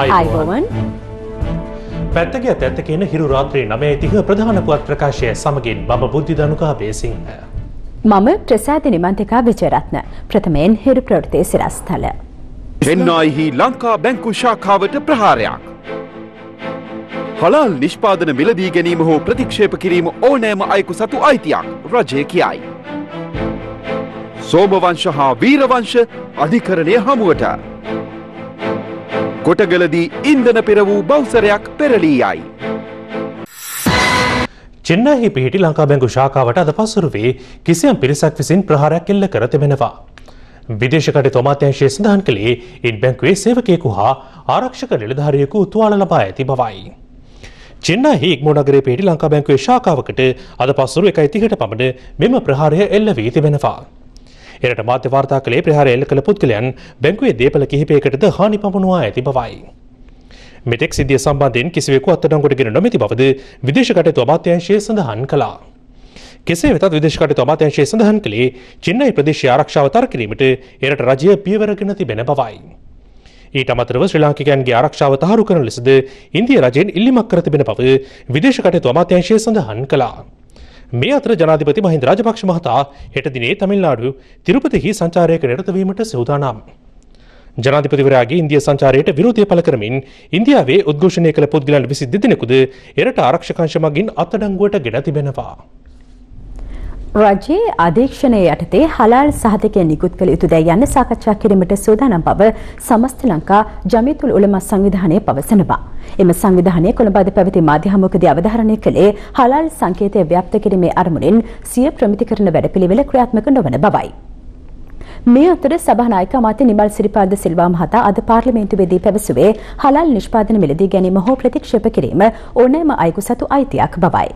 අයිබෝවන් පැත්තගේ ඇත්ත කියන හිරු රාත්‍රී නමේ තිහ ප්‍රධාන පුවත් ප්‍රකාශය සමගින් බම බුද්ධි දනුකා බේසිංහ. මම ප්‍රසාධ නිමන්තිකා විජරත්න ප්‍රථමයෙන් හිරු ප්‍රවෘතිය සිරස්ථල. එන්නයිහි ලංකා බැංකු ශාඛාවට ප්‍රහාරයක්. හලාල් නිෂ්පාදන මිලදී ගැනීම හෝ ප්‍රතික්ෂේප කිරීම ඕනෑම අයකු සතු අයිතියක් රජය කියයි. සෝමවංශ හා වීරවංශ අධිකරණය හමුවට. කොටගලදී ඉන්දන පෙර වූ බෞසරයක් පෙරලී යයි. චෙන්නහි පිහිටි ලංකා බැංගු ශාකාවට අද පසුරුවේ කිසියම් පිරිසක් විසින් ප්‍රහාරයක් එල්ල කර තිබෙනවා. විදේශකට තොමාත්‍යංශය සඳහන් කළේ ඉන් බැංකුවේ සේවකයෙකු හා ආරක්ෂක නිලධාරියෙකු තුවාල ලබා ඇති බවයි. චෙන්නහි ඉක්මෝනගරේ පිහිටි ලංකා බැංකුවේ ශාකාවකට අද පසුරු එකයි තිහට පමණ මෙම ප්‍රහාරය එල්ල වී තිබෙනවා. එරට මාධ්‍ය වාර්තා කළේ ප්‍රහාරය එල්ල කළ පුද්ගලයන් බැංකුවේ දේපල කිහිපයකටද හානි පමුණවා ඇති බවයි. මෙටෙක් සිදිය සම්බන්ධයෙන් කිසිවෙකු අත්තඩංගොටගෙන නොමැති බවද විදේශ කටයුතු අමාත්‍යංශය සඳහන් කළා. කෙසේ වෙතත් විදේශ කටයුතු අමාත්‍යංශය සඳහන් කළේ චින්නයි ප්‍රදේශයේ ආරක්ෂාව තර කිරීමට එරට රජය පියවරගෙන තිබෙන බවයි. ඊට අමතරව ශ්‍රී ලාංකිකයන්ගේ ආරක්ෂාව තහවුරු කරන ලෙසද ඉන්දිය රජයෙන් ඉල්ලීමක් කර තිබෙන බව විදේශ කටයුතු අමාත්‍යංශය සඳහන් කළා. මේ අතර ජනාධිපති මහින්ද රාජපක්ෂ මහතා හෙට දිනේ තමිල්නාඩු තිරුපතිහි සංචාරයක නිරතවීමට සූදානම්. ජනාධිපතිවරයාගේ ඉන්දිය සංචාරයට විරෝධය පළ කරමින් ඉන්දියාවේ උද්ඝෝෂණය කළ පුද්ගලයන් විසි දෙදෙනෙකුද එරට ආරක්ෂකංශ මගින් අත්අඩංගුවට ගෙන තිබෙනවා. රජයේ අධීක්ෂණය යටතේ හලාල් සහතිකය නිකුත් කළ යුතු දැයි යන්න සාකච්ඡා කිරීමට සූදානම් බව සමස්ත ලංකා ජමිතුල් උලම සංවිධානය පවසනවා. එම සංවිධානය කොළඹද පැවති මාධ්‍ය හමුවකදී අවධාරණය කළේ හලාල් සංකේතය ව්‍යාප්ත කිරීමේ අරමුණින් සිය ප්‍රමිතිකරණ වැඩපිළිවෙල ක්‍රියාත්මක නොවන බවයි. මේ අතර සභානායක අමාත්‍ය නිමල් සිරිපාද සිල්වා මහතා අද පාර්ලිමේන්තුවේදී පැවසුවේ හලාල් නිෂ්පාදන මිලදී ගැනීම හෝ ප්‍රතික්ෂේප කිරීම ඕනෑම අයෙකු සතු අයිතියක් බවයි.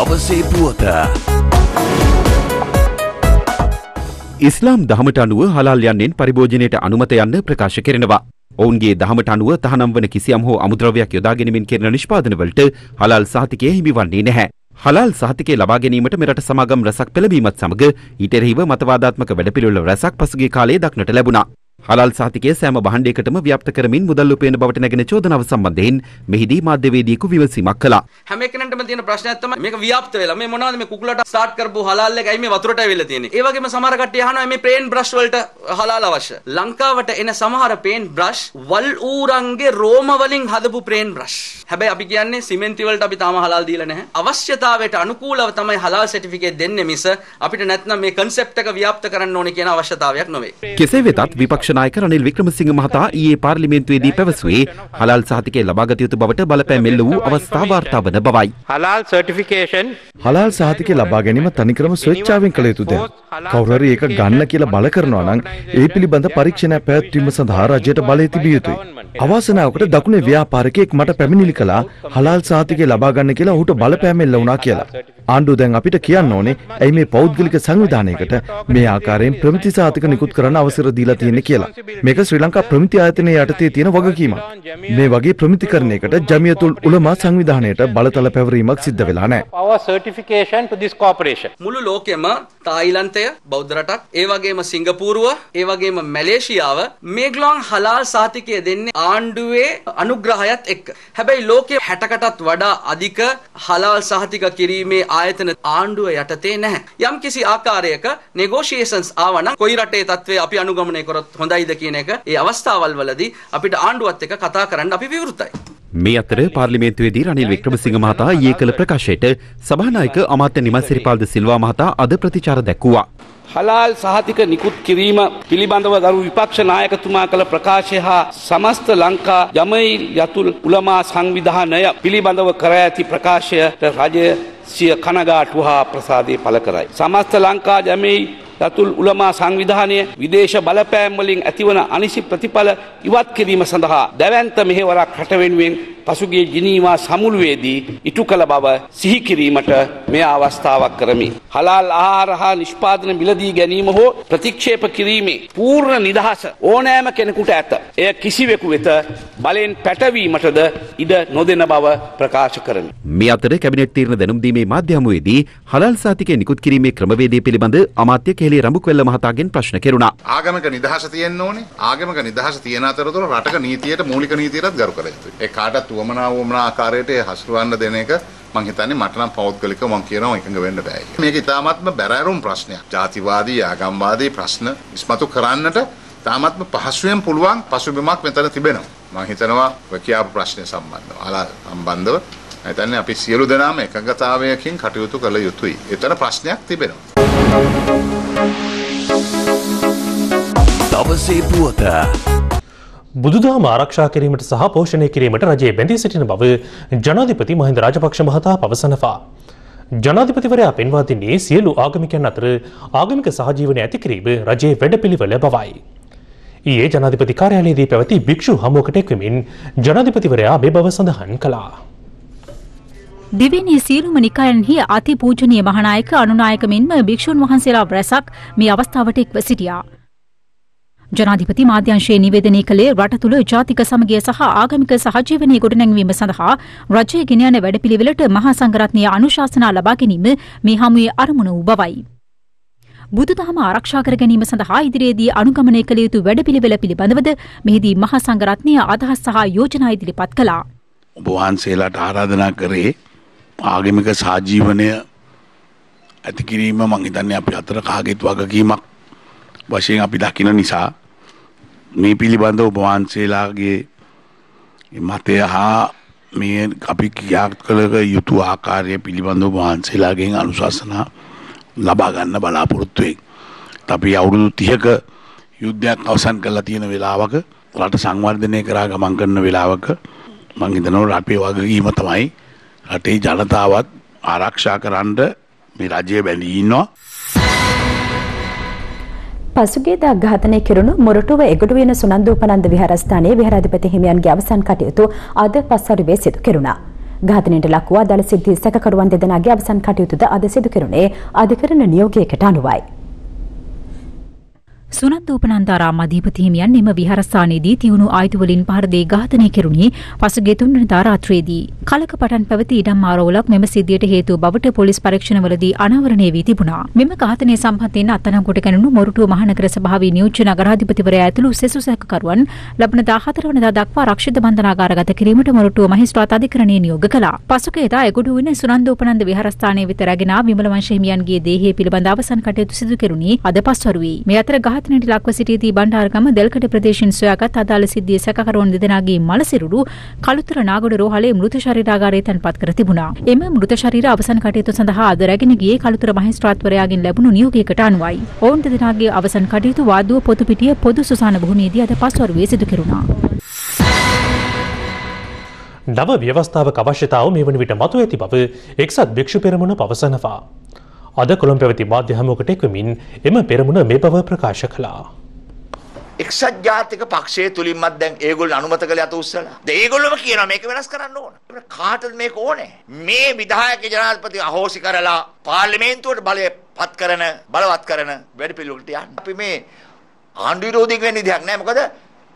දවසේ පුවත. E ඉස්ලාම් දහමට අනුව හලාල් යන්නෙන් පරිභෝජනයට අනුමත යන්න ප්‍රකාශ කෙරෙනවා. ඔවුන්ගේ දහමට අනුව තහනම් වන කිසියම් හෝ අමුද්‍රව්‍යයක් යොදාගැනීමෙන් කෙරෙන නිෂ්පාදනවලට හලාල් සහතිකය හිමිවන්නේ නැහැ. හලාල් සහතිකය ලබා ගැනීමට මෙරට සමාගම් රැසක් පෙළඹීමත් සමග ඊට එරෙහිව මතවාදාත්මක වැඩපිළිවෙළ රැසක් පසුගිය කාලයේ දක්නට ලැබුණා. හලල් සාතිකය සෑම බහන්්ඩයකටම ව්‍යප්ත කරමින් මුදල් උපයන බවට නැගෙන චෝදනාව සම්බන්ධයෙන් මෙහිදී මාධ්‍යවේදියෙකු විමසීමක් කළා. හැම එකනටම තියෙන ප්‍රශ්නයක් තමයි මේක ව්‍යාප්ත වෙලා මේ මොනවද මේ කුකුලට ස්ටාර්ට් කරපු හලාල් එක ඇයි මේ වතුරට ඇවිල්ලා තියෙන්නේ? ඒ වගේම සමහර කට්ටිය අහනවා මේ පේන් බ්‍රෂ් වලට හලාල් අවශ්‍ය. ලංකාවට එන සමහර පේන් බ්‍රෂ් වල් ඌරන්ගේ රෝම වලින් හදපු පේන් බ්‍රෂ්. හැබැයි අපි කියන්නේ සිමෙන්ති වලට අපි තාම හලාල් දීලා නැහැ. අවශ්‍යතාවයට අනුකූලව තමයි හලාල් සර්ටිෆිකේට් දෙන්නේ මිස අපිට නැත්නම් මේ කන්සෙප්ට් එක ව්‍යාප්ත කරන්න ඕනේ කියන අවශ්‍යතාවයක් නොවේ. කෙසේ වෙතත් විපක්ෂ නායක රනිල් වික්‍රමසිංහ මහතා ඊයේ පාර්ලිමේන්තුවේදී පැවසුවේ හලාල් සහතිකය ලබාගත යුතු බවට බලපෑම් එල්ල වූ අවස්ථා වාර්තා වන බවයි. හලාල් සර්ටිෆිකේෂන් හලාල් සහතිකය ලබා ගැනීම තනිකරම ස්වේච්ඡාවෙන් කළ යුතු දෙයක්. කවුරු හරි ඒක ගන්න කියලා බල කරනවා නම් ඒ පිළිබඳ පරීක්ෂණයක් පැවැත්වීම සඳහා රජයට බලය තිබිය යුතුයි. අවාසනාවකට දකුණේ ව්‍යාපාරිකයෙක් මට පැමිණිලි කළා හලාල් සහතිකය ලබා ගන්න කියලා ඔහුට බලපෑම් එල්ල වුණා කියලා. ආණ්ඩුව දැන් අපිට කියන්න ඕනේ ඇයි මේ පෞද්ගලික සංවිධානයකට මේ ආකාරයෙන් ප්‍රමිති සහතික නිකුත් කරන්න අවසර දීලා තියෙන්නේ කියලා. මේක ශ්‍රී ලංකා ප්‍රමිති ආයතනයේ යටතේ තියෙන වගකීමක්. මේ වගේ ප්‍රමිතිකරණයකට ජමියතුල් උලමා සංවිධානයට බලතල පැවරීමක් සිද්ධ වෙලා නැහැ. මුළු ලෝකෙම තායිලන්තය බෞද්ධ රටක් ඒ වගේම සිංගපූරුව ඒ වගේම මැලේසියාව මේගොල්ලන් හලාල් සහතිකය දෙන්නේ ආණ්ඩුවේ අනුග්‍රහයත් එක්ක. හැබැයි ලෝකයේ 60කටත් වඩා අධික හලාල් සහතික කිරීමේ ආයතන ආණ්ඩුව යටතේ නැහැ. යම් කිසි ආකාරයක negotiations ආවනම් කොයි රටේ තත්ත්වය අපි අනුගමනය කරොත් හොඳයිද කියන එක ඒ අවස්ථාවල් වලදී අපිට ආණ්ඩුවත් එක්ක කතා කරන්න අපි විවෘතයි. මේ අතර පාර්ලිමේන්තුවේදී රනිල් වික්‍රමසිංහ මහතා ඊයේ කළ ප්‍රකාශයට සභානායක අමාත්‍ය නිමල් සිරිපාල්ද සිල්වා මහතා අද ප්‍රතිචාර දැක්වුවා. හලාල් සහතික නිකුත් කිරීම පිළිබඳව දරු විපක්ෂ නායකතුමා කළ ප්‍රකාශය හා සමස්ත ලංකා ජමයිල් යතුල් උලමා සංවිධානය පිළිබඳව කර ඇති ප්‍රකාශයට රජය සිය කනගාටු හා ප්‍රසාදය පළ කරයි. සමස්ත ලංකා ජමෙයි යතුල් උලමා සංවිධානය විදේශ බලපෑම් වලින් ඇතිවන අනිසි ප්‍රතිඵල ඉවත් කිරීම සඳහා දැවැන්ත මෙහෙවරක් රට වෙනුවෙන් පසුගිය ජිනීවා සමුළුවේදී ඉටු කළ බව සිහි කිරීමට මේ අවස්ථාවක් කරමි. හලාල් ආහාර හා නිෂ්පාදන මිලදී ගැනීම හෝ ප්‍රතික්ෂේප කිරීමේ පූර්ණ නිදහස ඕනෑම කෙනෙකුට ඇත. එය කිසිවෙකු වෙත බලෙන් පැටවීමටද ඉඩ නොදෙන බව ප්‍රකාශ කරමි. මේ අතර කැබිනට් තීරණ දැනුම් දීමේ මාධ්‍ය හමුවේදී හලාල් සාතිකය නිකුත් කිරීමේ ක්‍රමවේදය පිළිබඳ අමාත්‍ය කෙහෙල ඉංගලේ රඹුක්වැල්ල මහතාගෙන් ප්‍රශ්න කෙරුණා. ආගමක නිදහස තියෙන්න ඕනේ. ආගමක නිදහස තියෙන අතරතුර රටක නීතියට මූලික නීතියටත් ගරු කළ යුතුයි. ඒ කාටත් උවමනා උවමනා ආකාරයට හසුරවන්න දෙන එක මං හිතන්නේ මට නම් පෞද්ගලිකව මං කියනවා එකඟ වෙන්න බෑ කියලා. මේක ඉතාමත්ම බැරෑරුම් ප්‍රශ්නයක්. ජාතිවාදී ආගම්වාදී ප්‍රශ්න ඉස්මතු කරන්නට තාමත්ම පහසුවෙන් පුළුවන් පසුබිමක් මෙතන තිබෙනවා. මං හිතනවා ඔය කියාපු ප්‍රශ්නය සම්බන්ධව. අලා සම්බන්ධව හිතන්නේ අපි සියලු දෙනාම එකඟතාවයකින් කටයුතු කළ යුතුයි. එතන ප්‍රශ්නයක් තිබෙනවා. දවසේ පුවත බුදුදහම ආරක්ෂා කිරීමට සහ පෝෂණය කිරීමට රජයේ බැඳී සිටින බව ජනාධිපති මහින්ද රාජපක්ෂ මහතා පවසනවා. ජනාධිපතිවරයා පෙන්වා දෙන්නේ සියලු ආගමිකයන් අතර ආගමික සහජීවනය ඇති කිරීම රජයේ වැඩපිළිවෙල බවයි. ඊයේ ජනාධිපති කාර්යාලයේදී පැවති භික්ෂු හමුවකට එක්වමින් ජනාධිපතිවරයා මේ බව සඳහන් කළා. දෙවෙනි සියලුම නිකායන්හි අති පූජනීය මහානායක අනුනායක මෙන්ම භික්ෂුන් වහන්සේලා රැසක් මේ අවස්ථාවට එක්ව සිටියා. ජනාධිපති මාධ්‍යංශයේ නිවේදනය කළේ රට තුළ ජාතික සමගිය සහ ආගමික සහජීවනය ගොඩනැංවීම සඳහා රජය ගෙන යන වැඩපිළිවෙලට මහා සංඝරත්නය අනුශාසනා ලබා ගැනීම මේ හමුවේ අරමුණ වූ බවයි. බුදුදහම ආරක්ෂා කර ගැනීම සඳහා ඉදිරියේදී අනුගමනය කළ යුතු වැඩපිළිවෙල පිළිබඳවද මෙහිදී මහා සංඝරත්නය අදහස් සහ යෝජනා ඉදිරිපත් කළා. ඔබ වහන්සේලාට ආරාධනා කරේ ආගමික සාජීවනය ඇති කිරීම මං හිතන්නේ අපි අතර කාගෙත් වගකීමක් වශයෙන් අපි දකින නිසා මේ පිළිබඳ ඔබ වහන්සේලාගේ මතය හා මේ අපි ක්‍රියා කළ යුතු ආකාරය පිළිබඳව වහන්සේලාගෙන් අනුශාසනා ලබා ගන්න බලාපොරොත්තුවෙන්. අපි අවුරුදු 30ක යුද්ධයක් අවසන් කරලා තියෙන වෙලාවක රට සංවර්ධනය කරා ගමන් කරන වෙලාවක මං හිතනවා අපේ වගකීම තමයි රටේ ජනතාවත් ආරක්ෂා කරන්න මේ රජය බැඳී ඉන්නවා. පසුගියදා ඝාතනය කෙරුණු මොරටුව එගොඩු වෙන සුනන්දූපනන්ද විහාරස්ථානයේ විහාරාධිපති හිමියන්ගේ අවසන් කටයුතු අද පස්වරුවේ සිදු කෙරුණා. ඝාතනයට ලක් වූ අදාළ සිද්ධි සැකකරුවන් දෙදෙනාගේ අවසන් කටයුතුද අද සිදු කෙරුණේ අධිකරණ නියෝගයකට අනුවයි. සුනන්දූපනන්දාරාම අධිපති හිමියන් එම විහාරස්ථානයේදී තියුණු ආයුධවලින් පහර දී ඝාතනය කෙරුණේ පසුගිය තුන්වැනිදා රාත්‍රියේදී. කලක පටන් පැවති ඉඩම් ආරෝලක් මෙම සිද්ධියට හේතු බවට පොලිස් පරීක්ෂණවලදී අනාවරණය වී තිබුණා. මෙම ඝාතනය සම්බන්ධයෙන් අත්අඩංගුවට ගැනුණු මොරටුව මහනගර සභාවේ නියෝජ්‍ය නගරාධිපතිවරයා ඇතුළු සෙසු සැකකරුවන් ලබන 14 වනදා දක්වා රක්ෂිත බන්ධනාගාරගත කිරීමට මොරටුව මහේස්ත්‍රාත් අධිකරණය නියෝග කළා. පසුගියදා එගොඩු වන සුනන්දෝපනන්ද විහාරස්ථානයේ වෙත රැගෙන ආ විමල වංශ හිමියන්ගේ දේහය පිළිබඳ අවසන් කටයුතු සිදු කෙරුණේ අද පස්වරුවේ. මේ අතර ඝාතනයට ලක්ව සිටියදී බණ්ඩාරගම දෙල්කඩ ප්‍රදේශයෙන් සොයාගත් අදාළ සිද්ධිය සැකකරුවන් දෙදෙනාගේ මලසිරුරු කළුතර නාගොඩ රෝහලේ මෘත ශරීරාගාරයේ තැන්පත් කර තිබුණා. එම මෘත ශරීර අවසන් කටයුතු සඳහා අද රැගෙන ගියේ කළුතර මහේස්ත්‍රාත්වරයාගෙන් ලැබුණු නියෝගයකට අනුවයි. ඔවුන් දෙදෙනාගේ අවසන් කටයුතු වාදුව පොතුපිටිය පොදු සුසාන භූමියේදී අද පස්වරුවේ සිදු කෙරුණා. නව ව්‍යවස්ථාවක අවශ්‍යතාව මේ වන විට මතු ඇති බව එක්සත් භික්ෂු පෙරමුණ පවසනවා. අද කොළොම් පැවති මාධ්‍ය හමුවකට එක්වමින් එම පෙරමුණ මේ බව ප්‍රකාශ කළා. එක්සත් ජාතික පක්ෂය තුලින්මත් දැන් ඒගොල්ලෝ අනුමත කළ යත උස්සලා. දැන් ඒගොල්ලෝම කියනවා මේක වෙනස් කරන්න ඕන. කාටද මේක ඕනේ? මේ විධායක ජනාධිපති අහෝසි කරලා පාර්ලිමේන්තුවට බලය පත් කරන බලවත් කරන වැඩ පිළිවෙලට යන්න. අපි මේ ආණ්ඩු විරෝධී වෙන්න විදිහක් නැහැ. මොකද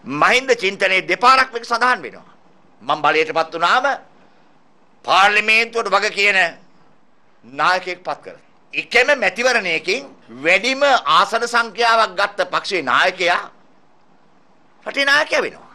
මහින්ද චින්තනයේ දෙපාරක් මේක සඳහන් වෙනවා. මම බලයටපත් වුණාම පාර්ලිමේන්තුවට වග කියන නායකයෙක් පත් කරනවා. එකම මැතිවරණයකින් වැඩිම ආසන සංඛ්‍යාවක් ගත්ත පක්ෂයේ නායකයා රටේ නායකයා වෙනවා.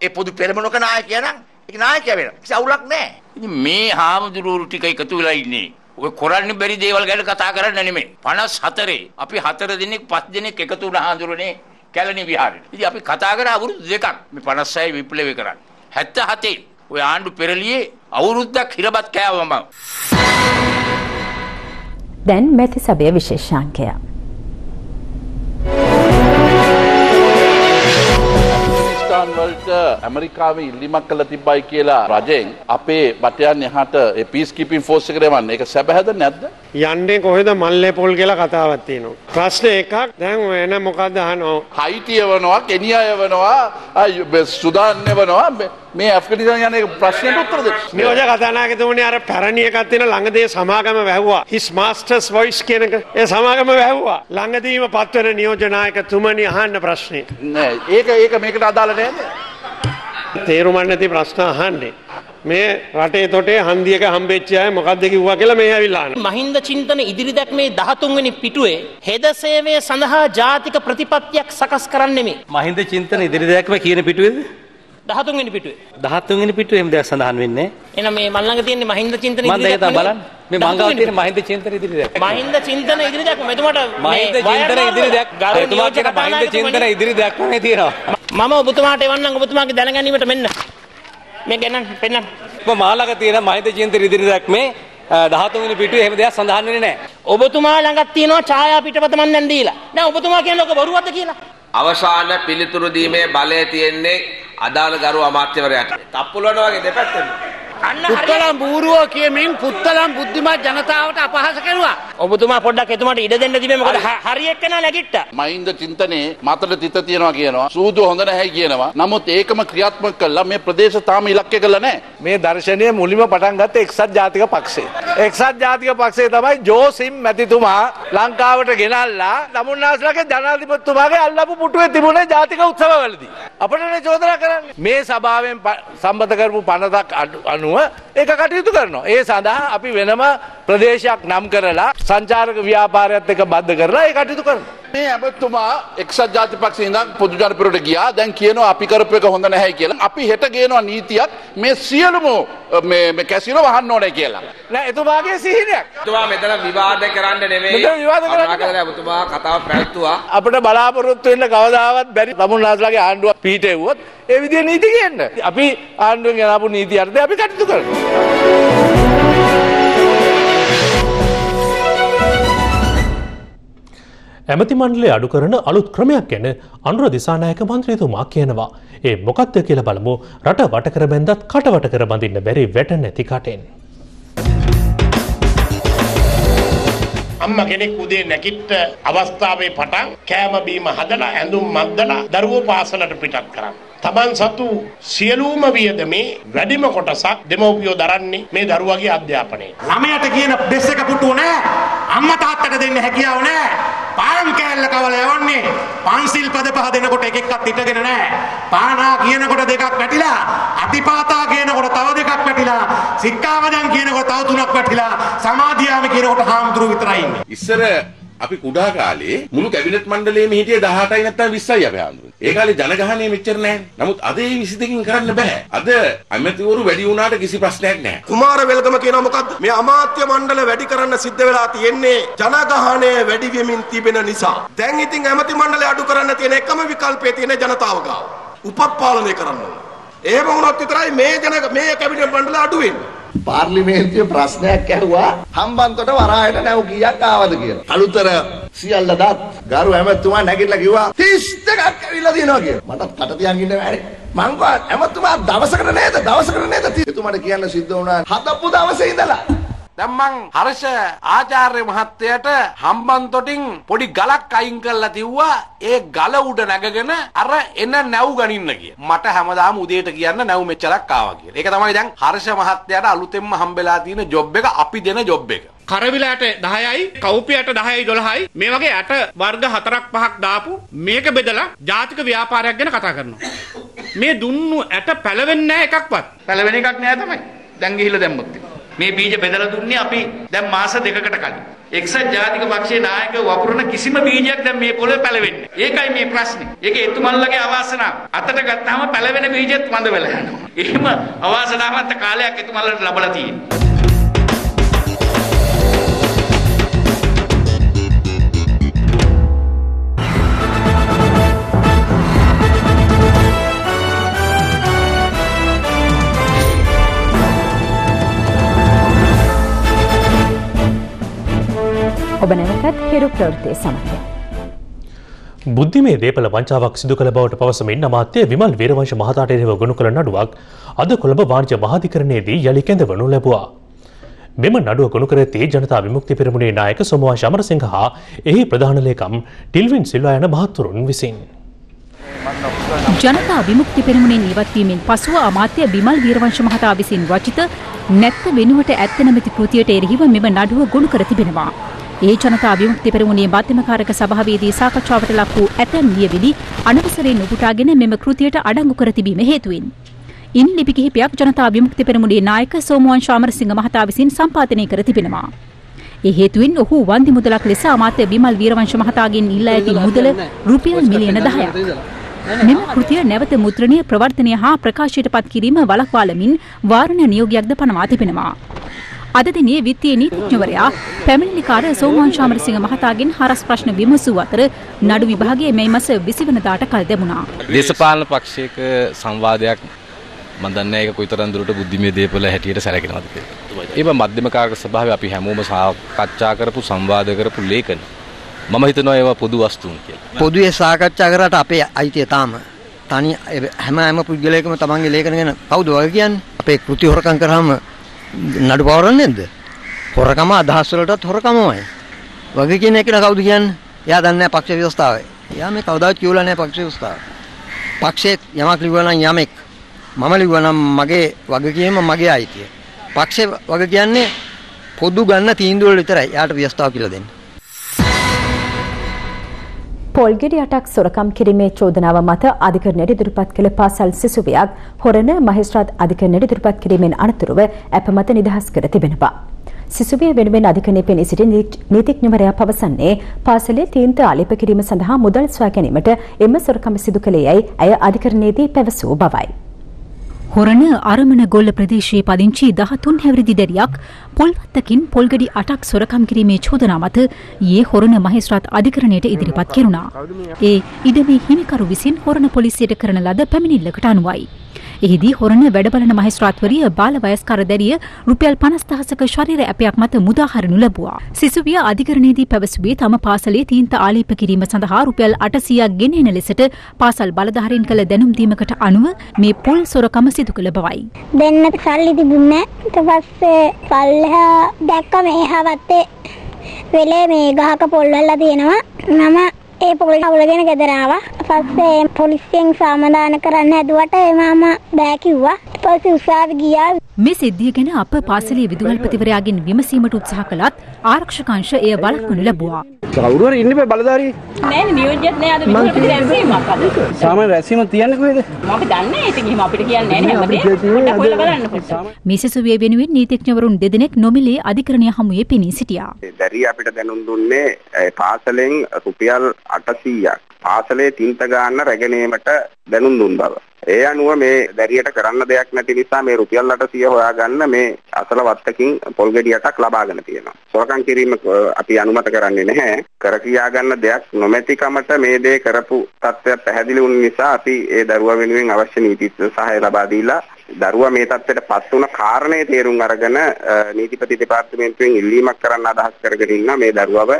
ඒ පොදු පෙරමුණක නායකයා නම් ඒක නායකයා වෙනවා. ඒක අවුලක් නැහැ. ඉතින් මේ හාමුදුරුවෝ ටික එකතු වෙලා ඉන්නේ. ඔය කරන්න බැරි දේවල් ගැන කතා කරන්න නෙමෙයි. 54 අපි හතර දිනක් පස් දිනක් එකතු වුණා හාමුදුරනේ කැලණි විහාරෙට. ඉතින් අපි කතා කරා අවුරුදු දෙකක් මේ 56 විප්ලවය කරන්න. 77 ඔය ආණ්ඩු පෙරළියේ අවුරුද්දක් හිරබත් කෑවම දැන් මැති සභය විශේෂාංකය. වලට ඇමරිකාවේ ඉල්ලිමක් කළ තිබ්බයි කියලා රජයෙන් අපේ බටයන් එහාට ඒ පීස් කීපින් ෆෝස් එකට යවන්න. ඒක සැබෑද නැද්ද? යන්නේ කොහෙද මල්ලේ පොල් කියලා කතාවක් තියෙනවා. ප්‍රශ්න එකක් දැන් වෙන මොකද්ද අහනවා. හයිටි යවනවා, කෙනියා යවනවා, සුදාන් යවනවා. මේ ඇෆ්ගනිස්තාන් යන ප්‍රශ්නයට උත්තර දෙන්න. නියෝජ කතානායකතුමනි අර පැරණි එකක් තියෙන ළඟදී සමාගම වැහුවා. his master's voice කියන එක. ඒ සමාගම වැහුවා. ළඟදීම පත්වෙන නියෝජනායකතුමනි අහන්න ප්‍රශ්නේ. නෑ ඒක ඒක මේකට අදාළ නෑනේ. තේරුම් නැති ප්‍රශ්න අහන්නේ. මේ රටේ තොටේ හන්දියක හම්බෙච්ච අය මොකක්ද කිව්වා කියලා මේ ඇවිල්ලා ආන. මහින්ද චින්තන ඉදිරි දැක්මේ 13 වෙනි පිටුවේ හෙද සේවය සඳහා ජාතික ප්‍රතිපත්තියක් සකස් කරන්නෙමි. මහින්ද චින්තන ඉදිරි දැක්ම කියන පිටුවේද 13 වෙනි පිටුවේ. 13 වෙනි පිටුවේ එහෙම දෙයක් සඳහන් වෙන්නේ එහෙනම් මේ මන් ළඟ තියෙන මහින්ද චින්තන මම ඉදිරි ඒක තමයි දැක්ම බලන්න. මේ මංගාව තියෙන මහින්ද චින්තන ඉදිරි දැක්ම මහින්ද චින්තන ඉදිරි දැක්ම එතුමාට මහින්ද චින්තන ඉදිරි දැක්ම එතුමා කියන මහින්ද චින්තන ඉදිරි දැක්මනේ තියෙනවා. මම ඔබතුමාට එවන්නම් ඔබතුමාගේ දැනගැනීමට මෙන්න. මේ ගණන් පෙන්නන්න. ඔබ මාළක තියෙන මහින්ද චින්තන ඉදිරි දැක්මේ 13 වෙනි පිටුවේ එහෙම දෙයක් සඳහන් වෙන්නේ නැහැ. ඔබතුමා ළඟත් තියෙනවා ඡායා පිටපත මන් දැන් දීලා. දැන් ඔබතුමා කියන්නේ ඔක බොරුවක්ද කියලා? අවසාන පිළිතුරු දීමේ බලය තියෙන්නේ අදාළ ගරු අමාත්‍යවරයාට. තප්පුලන වගේ දෙපැත්තෙන්. පුත්තලම් බූරුවෝ කියමින් පුත්තලම් බුද්ධිමත් ජනතාවට අපහාස කරුවා. ඔබතුමා පොඩ්ඩක් එතුමාට ඉඩ දෙන්න තිබේ මොකද හරි එක්කෙනා නැගිට්ටා. මහින්ද චින්තනයේ මතට තිත තියෙනවා කියනවා සූදු හොඳ නැහැ කියනවා නමුත් ඒකම ක්‍රියාත්මක කළා මේ ප්‍රදේශ තාම ඉලක්කය කළා නැහැ මේ දර්ශනය මුලින්ම පටන් ගත්තේ එක්සත් ජාතික පක්ෂේ. එක්සත් ජාතික පක්ෂේ තමයි ජෝසිම් මැතිතුමා ලංකාවට ගෙනල්ලා තමුන්නාස්ලාගේ ජනාධිපතිතුමාගේ අල්ලපු පුටුවේ තිබුණේ ජාතික උත්සවවලදී. අපිටනේ චෝදනා කරන්නේ. මේ සභාවෙන් සම්මත කරපු පනතක් අඩු- අනුව ඒක කටයුතු කරනවා. ඒ සඳහා අපි වෙනම ප්‍රදේශයක් නම් කරලා සංචාරක ව්‍යාපාරයත් එක්ක බද්ධ කරලා ඒ කටයුතු කරනවා. මේ ඇමතුමා එක්සත් ජාති පක්ෂේ ඉඳන් පොදු ජනපිරට ගියා දැන් කියනවා අපි කරපු එක හොඳ නැහැ කියලා. අපි හෙට ගේනවා නීතියක් මේ සියලුම මේ මේ කැසිනෝ වහන්න ඕනේ කියලා. නෑ එතුමාගේ සිහිනයක්. ඔබතුමා මෙතන විවාද කරන්න නෙමෙයි. මෙතන විවාද කරන්න ඔබතුමා කතාව පැවැත්තුවා. අපිට බලාපොරොත්තු වෙන්න කවදාවත් බැරි තමුන්නාස්ලාගේ ආණ්ඩුවක් පිහිටෙව්වොත් ඒ විදිහේ නීති කියන්න. අපි ආණ්ඩුවෙන් ගෙනාපු නීති අර්ථය අපි කටයුතු කරනවා. ඇමති මණ්ඩලය අඩු කරන අලුත් ක්‍රමයක් ගැන අනුර දිසානායක මන්ත්‍රීතුමා කියනවා. ඒ මොකක්ද කියලා බලමු රට වට කර බැන්දත් කටවට කර බඳින්න බැරි වැට නැති කටෙන්. අම්ම කෙනෙක් උදේ නැගිට අවස්ථාවේ පටන් කෑම බීම හදලා ඇඳුම් මද්දලා දරුවෝ පාසලට පිටත් කරන්න. තමන් සතු සියලුම වියදමේ වැඩිම කොටසක් දෙමව්පියෝ දරන්නේ මේ දරුවගේ අධ්‍යාපනයේ. ළමයට කියන බෙස් එක පුටුව නෑ. අම්මා තාත්තට දෙන්න හැකියාව නෑ. පාන් කෑල්ල කවල යවන්නේ. පන්සිල් පද පහ දෙනකොට එක එකක්වත් හිටගෙන නෑ. පානා කියනකොට දෙකක් වැටිලා අතිපාතා කියනකොට තව දෙකක් වැටිලා සික්කාවදන් කියනකොට තව තුනක් වැටිලා සමාධියාම කියනකොට හාමුදුරුවෝ විතරයි ඉන්නේ. ඉස්සර අපි කුඩා කාලේ මුළු කැබිනට් මණ්ඩලයේම හිටියේ 18යි නැත්නම් 20යි අපි හඳුනන. ඒ කාලේ ජනගහනය මෙච්චර නැහැ. නමුත් අද ඒ 22කින් කරන්න බෑ. අද ඇමතිවරු වැඩි වුණාට කිසි ප්‍රශ්නයක් නැහැ. කුමාර වෙල්ගම කියනවා මොකද්ද? මේ අමාත්‍ය මණ්ඩල වැඩි කරන්න සිද්ධ වෙලා තියෙන්නේ ජනගහනය වැඩි වෙමින් තිබෙන නිසා. දැන් ඉතින් ඇමති මණ්ඩලය අඩු කරන්න තියෙන එකම විකල්පය තියෙන ජනතාව ගාව. උපපාලනය කරන්න ඕන. එහෙම වුණොත් විතරයි මේ ජන මේ කැබිනට් මණ්ඩල අඩු වෙන්නේ. පාර්ලිමේන්තුවේ ප්‍රශ්නයක් ඇහුවා හම්බන්තොට වරායට නැව් කීයක් ආවද කියලා. අලුතර සියල්ල දත් ගරු ඇමතුමා නැගිටලා කිව්වා 32ක් ඇවිල්ලා තියෙනවා කියලා. මටත් කට තියන් ඉන්න බෑනේ. මං කිව්වා ඇමතුමා දවසකට නේද දවසකට නේද එතුමාට කියන්න සිද්ධ වුණා හදපු දවසේ ඉඳලා. දැන් මං හර්ෂ ආචාර්ය මහත්තයට හම්බන්තොටින් පොඩි ගලක් අයින් කරලා තිව්වා ඒ ගල උඩ නැගගෙන අර එන නැව් ගනින්න කිය. මට හැමදාම උදේට කියන්න නැව් මෙච්චරක් ආවා කියලා. ඒක තමයි දැන් හර්ෂ මහත්තයාට අලුතෙන්ම හම්බෙලා තියෙන ජොබ් එක අපි දෙන ජොබ් එක. කරවිලාට 10යි කවුපියට 10යි 12යි මේ වගේ ඇට වර්ග හතරක් පහක් දාපු මේක බෙදලා ජාතික ව්‍යාපාරයක් ගැන කතා කරනවා. මේ දුන්නු ඇට පැලවෙන්නේ නැහැ එකක්වත්. පැලවෙන එකක් නෑ තමයි. දැන් ගිහිල්ලා දැම්මොත්. මේ බීජ බෙදලා දුන්නේ අපි දැන් මාස දෙකකට කලින්. එක්සත් ජාතික පක්ෂයේ නායක වපුරන කිසිම බීජයක් දැන් මේ පොළවේ පැලවෙන්නේ. ඒකයි මේ ප්‍රශ්නේ. ඒක එතුමන්ලගේ අවාසනාව. අතට ගත්තාම පැලවෙන බීජෙත් වඳ වෙලා යනවා. එහෙම අවාසනාවන්ත කාලයක් එතුමන්ලට ලැබලා තියෙනවා. ඔබ නැවතත් හිරු ප්‍රවෘත්තිය සමඟ. බුද්ධිමේ දේපල වංචාවක් සිදු කළ බවට පවසමින් අමාත්‍ය විමල් වීරවංශ මහතාට එරෙහිව ගොනු කළ නඩුවක් අද කොළඹ වාණිජ්‍ය මහාධිකරණයේදී යළි කැඳවනු ලැබුවා. මෙම නඩුව ගොනු කර ඇත්තේ ජනතා විමුක්ති පෙරමුණේ නායක සොමවා අමරසිංහ හා එහි ප්‍රධාන ලේකම් ටිල්වින් සිල්වා යන මහත්තුරුන් විසින්. ජනතා විමුක්ති පෙරමුණෙන් ඉවත්වීමෙන් පසුව අමාත්‍ය බිමල් වීරවංශ මහතා විසින් රචිත නැත්ත වෙනුවට ඇත්ත නැමැති කෘතියට එරෙහිව මෙම නඩුව ගොනු කර තිබෙනවා. ඒ ජනතා විමුක්ති පෙරමුණේ මධ්‍යමකාරක සභාවේදී සාකච්ඡාවට ලක් වූ ඇතැම් ලියවිලි අනවසරයෙන් උපුටාගෙන මෙම කෘතියට අඩංගු කර තිබීම හේතුවෙන්. ඉන් ලිපි කිහිපයක් ජනතා විමුක්ති පෙරමුණේ නායක සෝමුවන් ශාමරසිංහ මහතා විසින් සම්පාදනය කර තිබෙනවා. ඒ හේතුවෙන් ඔහු වන්දි මුදලක් ලෙස අමාත්‍ය බිමල් වීරවංශ මහතාගෙන් ඉල්ලා ඇති මුදල රුපියල් මිලියන 10ක්. මෙම කෘතිය නැවත මුද්‍රණය ප්‍රවර්ධනය හා ප්‍රකාශයට පත් කිරීම වළක්වාලමින් වාරණ නියෝගයක්ද පනවා තිබෙනවා. අද දිනේ විත්තියේ නීතිඥවරයා පැමිණිලිකාර සෝමන් ශාමරසිංහ මහතාගෙන් හරස් ප්‍රශ්න විමසූ අතර නඩු විභාගයේ මේ මාස 20 වෙනිදාට කල් දැමුණා. දේශපාලන පක්ෂයක සංවාදයක් මම දන්නේ ඒක කොයිතරම් දුරට බුද්ධිමය දේපල හැටියට සැලකෙනවද කියලා. ඒක මධ්‍යම කාර්ය සභාවේ අපි හැමෝම සාකච්ඡා කරපු සංවාද කරපු ලේඛන. මම හිතනවා ඒවා පොදු වස්තුන් කියලා. පොදුවේ සාකච්ඡා කරාට අපේ අයිතිය තාම තනි හැම හැම පුද්ගලයෙක්ම තමන්ගේ ලේඛන ගැන කවුද වගේ කියන්නේ? අපේ කෘති හොරකම් කරාම නඩු පවරන්නේ නැද්ද? හොරකම අදහස් වලටත් හොරකමමයි. වගේ කියන එක කවුද කියන්නේ? එයා දන්නේ නැහැ පක්ෂ ව්‍යවස්ථාවයි. එයා මේ කවදාවත් කියවලා නැහැ පක්ෂ ව්‍යවස්ථාව. පක්ෂයේ යමක් ලිව්වා නම් යමෙක් මම ලිව්වා නම් මගේ වගකීම මගේ අයිතිය. පක්ෂේ වග කියන්නේ පොදු ගන්න තීන්දුව වල විතරයි. යාට ව්‍යවස්ථාව කියලා දෙන්න. පොල්ගෙඩි අටක් සොරකම් කිරීමේ චෝදනාව මත අධිකරණයට ඉදිරිපත් කළ පාසල් සිසුවියක් හොරණ මහේස්ත්‍රාත් අධිකරණයට ඉදිරිපත් කිරීමෙන් අනතුරුව ඇප මත නිදහස් කර තිබෙනවා. සිසුවිය වෙනුවෙන් අධිකරණයේ පෙනී සිටි නීතිඥවරයා පවසන්නේ පාසලේ තීන්ත ආලේප කිරීම සඳහා මුදල් සොයා ගැනීමට එම සොරකම සිදු කළේ යයි ඇය අධිකරණයේදී පැවසූ බවයි. හොරණ අරමණ ගොල්ල ප්‍රදේශයේ පදිංචි 13 හැවිරිදි දැරියක් පොල්වත්තකින් පොල්ගඩි 8ක් සොරකම් කිරීමේ චෝදනා මත ඊයේ හොරණ මහේස්ත්‍රාත් අධිකරණයට ඉදිරිපත් කෙරුණා. ඒ ඉඩමේ හිමිකරු විසින් හොරණ පොලිසියට කරන ලද පැමිණිල්ලකට අනුවයි. එහිදී හොරණ වැඩබලන මහේස්ත්‍රාත්වරිය බාල වයස්කර දැරිය රුපියල් 50000ක ශරීර ඇපයක් මත මුදා හරිනු ලැබුවා. සිසුවිය අධිකරණයේදී පැවසුවේ තම පාසලේ තීන්ත ආලේප කිරීම සඳහා රුපියල් 800ක් ගෙන එන ලෙසට පාසල් බලධාරීන් කළ දැනුම් දීමකට අනුව මේ පොල් සොරකම සිදු කළ බවයි. දෙන්න සල්ලි තිබුණේ ඊට පස්සේ පල්ලෙහා දැක්ක මේහා වත්තේ වෙලේ මේ ගහක පොල් වෙලා තියෙනවා මම ඒ පොල් අවුලගෙන ගෙදර ආවා. පස්සේ පොලිසියෙන් සමාදාන කරන්න හැදුවට ඒ මාමා බෑ කිව්වා. ඊපස්සේ උසාවි ගියා. මේ සිද්ධිය ගැන අප පාසලේ විදුහල්පතිවරයාගෙන් විමසීමට උත්සාහ කළත් ආරක්ෂකංශ එය වළක්වනු ලැබුවා. කවුරු හරි ඉන්නේ බලධාරී නෑ නියෝජ්‍යත් නෑ අද විදුහල්පති රැස්වීමක් අද. සාමාන්‍ය රැස්වීම තියන්නේ කොහෙද? මම දන්නේ ඉතින් එහෙම අපිට කියන්නේ නෑ නේ හැමදේම. හොයලා බලන්න පොඩ්ඩක්. මේ සිසුවිය වෙනුවෙන් නීතිඥවරුන් දෙදෙනෙක් නොමිලේ අධිකරණය හමුවේ පෙනී සිටියා. දැරිය අපිට දැනුම් දුන්නේ පාසලෙන් රුපියල් 800ක් පාසලේ තින්ත ගන්න රැගෙනීමට දැනුම් දුන් බව. ඒ අනුව මේ දැරියට කරන්න දෙයක් නැති නිසා මේ රුපියල් 800 හොයාගන්න මේ අසල වත්තකින් පොල් ගෙඩියටක් ලබාගෙන තියෙනවා. සොරකම් කිරීම අපි අනුමත කරන්නේ නැහැ. කර කියා ගන්න දෙයක් නොමැතිකමට මේ දේ කරපු තත්ත්වයක් පැහැදිලි වුණ නිසා අපි ඒ දරුවා වෙනුවෙන් අවශ්‍ය නීති සහාය ලබා දීලා දරුවා මේ තත්ත්වයට පත් වුණ කාරණේ තේරුම් අරගෙන නීතිපති දෙපාර්තමේන්තුවෙන් ඉල්ලීමක් කරන්න අදහස් කරගෙන ඉන්න මේ දරුවව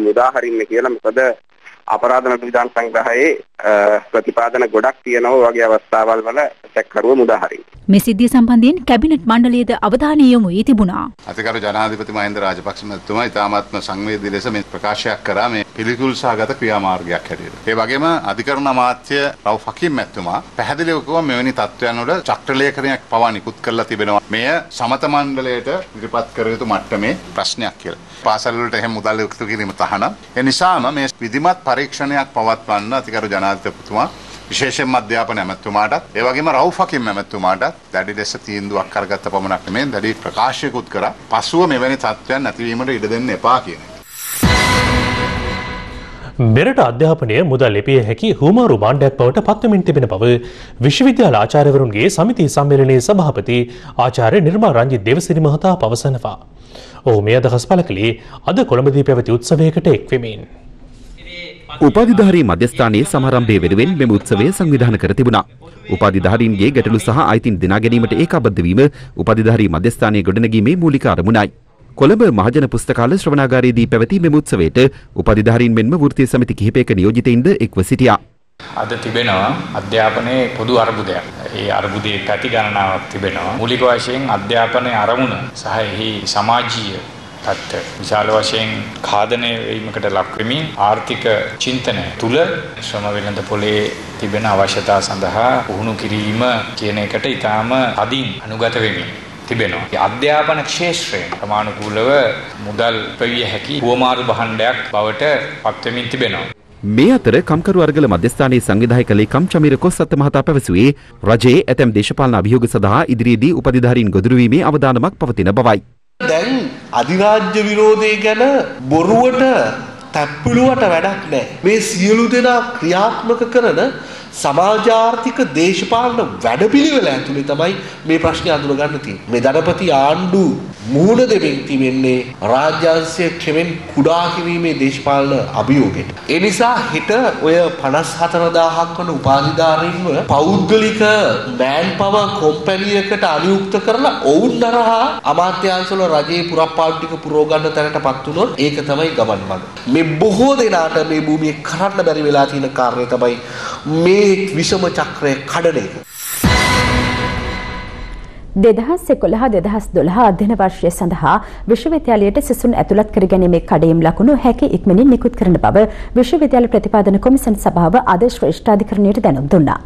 මුදා හරින්න කියලා මොකද අපරාධ නඩු විධාන සංග්‍රහයේ ප්‍රතිපාදන ගොඩක් තියෙනවා වගේ අවස්ථාවල් වල සැකකරුව මුදා හරින්න. මේ සිද්ධිය සම්බන්ධයෙන් කැබිනට් මණ්ඩලයේද අවධානය යොමු වී තිබුණා. අතිගරු ජනාධිපති මහින්ද රාජපක්ෂ මැතිතුමා ඉතාමත්ම සංවේදී ලෙස මේ ප්‍රකාශයක් කරා මේ පිළිකුල් සහගත ක්‍රියාමාර්ගයක් හැටියට. ඒ වගේම අධිකරණ අමාත්‍ය රවුෆ් හකීම් මැතිතුමා පැහැදිලිව කිව්වා මෙවැනි තත්ත්වයන් වල චක්‍රලේඛනයක් පවා නිකුත් කරලා තිබෙනවා. මෙය සමත මණ්ඩලයට ඉදිරිපත් කර යුතු මට්ටමේ ප්‍රශ්නයක් කියලා. පාසල් වලට එහෙම මුදල් එකතු කිරීම තහනම්. ඒ නිසාම මේ විධිමත් පරීක්ෂණයක් පවත්වන්න අතිගරු ජනාධිපතිතුමා විශේෂයෙන්ම අධ්‍යාපන ඇමැතුමාටත් ඒ වගේම රවුෆ් හකීම් ඇමැතුමාටත් දැඩි ලෙස තීන්දුවක් කරගත්ත පමණක් නෙමෙයි දැඩි ප්‍රකාශයකුත් කරා. පසුව මෙවැනි තත්ත්වයන් නැතිවීමට ඉඩ දෙන්න එපා කියන එක. මෙරට අධ්‍යාපනය මුදල් ලිපිය හැකි හුමාරු මාණ්ඩයක් බවට පත්වමින් තිබෙන බව විශ්වවිද්‍යාල ආචාර්යවරුන්ගේ සමිති සම්මේලනයේ සභාපති ආචාර්ය නිර්මා රංජිත් දේවසිරි මහතා පවසනවා. ඔහු මේ අදහස් පළ කළේ අද කොළඹදී පැවති උත්සවයකට එක්වෙමින්. උපාධිධාරී මධ්‍යස්ථානයේ සමාරම්භය වෙනුවෙන් මෙම උත්සවය සංවිධානය කර තිබුණා. උපාධිධාරීන්ගේ ගැටලු සහ අයිතින් දිනා ගැනීමට ඒකාබද්ධ වීම උපාධිධාරී මධ්‍යස්ථානයේ ගොඩනැගීමේ මූලික අරමුණයි. කොළඹ මහජන පුස්තකාල ශ්‍රවණාගාරයේදී පැවති මෙම උත්සවයට උපාධිධාරීන් මෙන්ම වෘත්තීය සමිති කිහිපයක නියෝජිතයින්ද එක්ව සිටියා. අද තිබෙනවා අධ්‍යාපනයේ පොදු අර්බුදයක්. ඒ අර්බුදයේ පැති ගණනාවක් තිබෙනවා. මූලික වශයෙන් අධ්‍යාපනයේ අරමුණ සහ එහි සමාජීය තත්ත්ව විශාල වශයෙන් ඛාදනය වීමකට ලක් වෙමින් ආර්ථික චින්තනය තුල ශ්‍රම වෙළඳ පොලේ තිබෙන අවශ්‍යතා සඳහා පුහුණු කිරීම කියන එකට ඊටාම අදින් අනුගත වෙමින් තිබෙනවා. අධ්‍යාපන ක්ෂේත්‍රයෙන් ප්‍රමාණිකූලව මුදල් ප්‍රවිය හැකි හුවමාරු භාණ්ඩයක් බවට පත් වෙමින් තිබෙනවා. මේ අතර කම්කරු අරගල මධ්‍යස්ථානයේ සංවිධායක ලේකම් චමිර කොස්සත්ත මහතා පැවසුවේ රජයේ ඇතැම් දේශපාලන අභියෝග සඳහා ඉදිරියේදී උපධිධාරීන් ගොදුරුවීමේ අවධානමක් පවතින බවයි. දැන් අධිරාජ්‍ය විරෝධය ගැන බොරුවට තැප්පිළුවට වැඩක් නැහැ. මේ සියලු දෙනා ක්‍රියාත්මක කරන සමාජාර්ථික දේශපාලන වැඩපිළිවෙල ඇතුලේ තමයි මේ ප්‍රශ්නේ අඳුනගන්න තියෙන්නේ. මේ ධනපති ආණ්ඩු මුහුණ දෙමින් තිබෙන්නේ රාජ්‍යාංශය කෙමෙන් කුඩා කිරීමේ දේශපාලන අභියෝගයට. ඒ නිසා හෙට ඔය 54000ක් වන උපාධිධාරීන්ව පෞද්ගලික මෑන් පවර් කොම්පැනියකට අනියුක්ත කරලා ඔවුන් නරහා අමාත්‍යාංශවල රජයේ පුරප්පාඩු ටික පුරව ගන්න තැනටපත් වුණොත් ඒක තමයි ගමන් මඟ. මේ බොහෝ දෙනාට මේ භූමියේ කරන්න බැරි වෙලා තියෙන කාර්යය තමයි මේ විෂම චක්‍රය කඩන එක. දෙදහස් එකොළහ දෙදහස් දොළහ අධ්‍යන වර්ෂය සඳහා විශ්වවිද්‍යාලයට සිසුන් ඇතුළත් කර ගැනීමේ කඩයම් ලකුණු හැකි ඉක්මනින් නිකුත් කරන බව විශ්වවිද්‍යාල ප්‍රතිපාදන කොමිසන් සභාව අද ශ්‍රේෂ්ඨාධිකරණයට දැනුම් දුන්නා.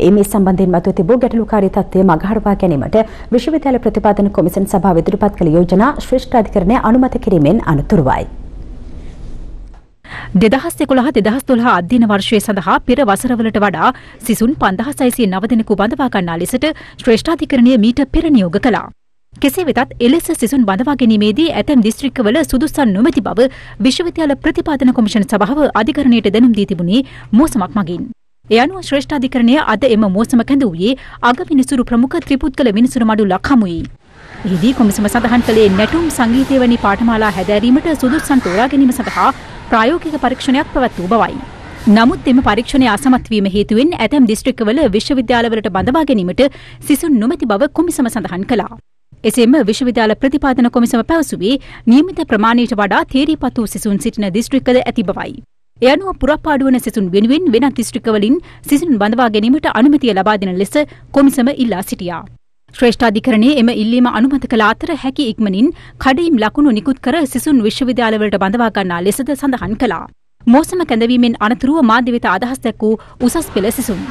ඒ මේ සම්බන්ධයෙන් මතුව තිබූ ගැටලුකාරී තත්ත්වය මගහරවා ගැනීමට විශ්වවිද්‍යාල ප්‍රතිපාදන කොමිසන් සභාව ඉදිරිපත් කළ යෝජනා ශ්‍රේෂ්ඨාධිකරණය අනුමත කිරීමෙන් අනතුරුවයි. දෙදහස් එකොළහ දෙදහස් දොළහ අධ්‍යන වර්ෂය සඳහා පෙර වසරවලට වඩා සිසුන් පන්දහසයිසිය නව දෙනෙකු බඳවා ගන්නා ලෙසට ශ්‍රේෂ්ඨාධිකරණය මීට පෙර නියෝග කළා. කෙසේ වෙතත් එලෙස සිසුන් බඳවා ගැනීමේදී ඇතැම් දිස්ත්‍රික්කවල සුදුසන් නොමැති බව විශ්වවිද්‍යාල ප්‍රතිපාදන කොමිෂන් සභාව අධිකරණයට දැනුම් දී තිබුණේ මෝසමක් මගින්. ඒ අනුව ශ්‍රේෂ්ඨාධිකරණය අද එම මෝසම කැඳවූයේ අගවිනිසුරු ප්‍රමුඛ ත්‍රිපුද්ගල විනිසුරු මඩු ලක්හමුයි. එහිදී කොමිසම සඳහන් කළේ නැටුම් සංගීතය වැනි පාඨමාලා හැදෑරීමට සුදුස්සන් තෝරා ගැනීම සඳහා ප්‍රායෝගික පරීක්ෂණයක් පැවැත් වූ බවයි. නමුත් එම පරීක්ෂණය අසමත් වීම හේතුවෙන් ඇතැම් දිස්ත්‍රික්කවල විශ්වවිද්‍යාලවලට බඳවා ගැනීමට සිසුන් නොමැති බව කොමිසම සඳහන් කළා. එසේම විශ්වවිද්‍යාල ප්‍රතිපාදන කොමිසම පැවසුවේ නියමිත ප්‍රමාණයට වඩා තේරීපත් වූ සිසුන් සිටින දිස්ත්‍රික්කද ඇති බවයි. එය අනුව පුරප්පාඩු වන සිසුන් වෙනුවෙන් වෙනත් දිස්ත්‍රික්කවලින් සිසුන් බඳවා ගැනීමට අනුමැතිය ලබා දෙන ලෙස කොමිසම ඉල්ලා සිටියා. ශ්‍රේෂ්ඨාධිකරණයේ එම ඉල්ලීම අනුමත කළ අතර හැකි ඉක්මනින් කඩයිම් ලකුණු නිකුත් කර සිසුන් විශ්වවිද්‍යාලවලට බඳවා ගන්නා ලෙසද සඳහන් කළා. මෝසම කැඳවීමෙන් අනතුරුව මාධ්‍ය වෙත අදහස් දැක් වූ උසස් පෙළ සිසුන්.